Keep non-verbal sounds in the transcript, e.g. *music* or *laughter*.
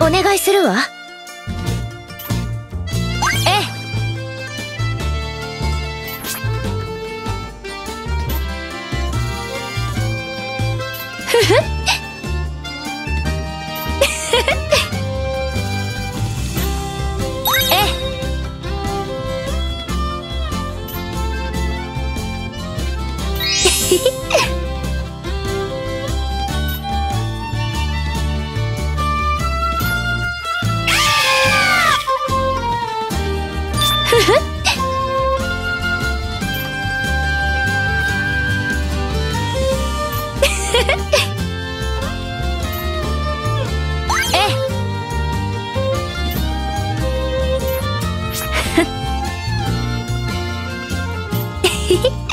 お願いするわ。え *laughs*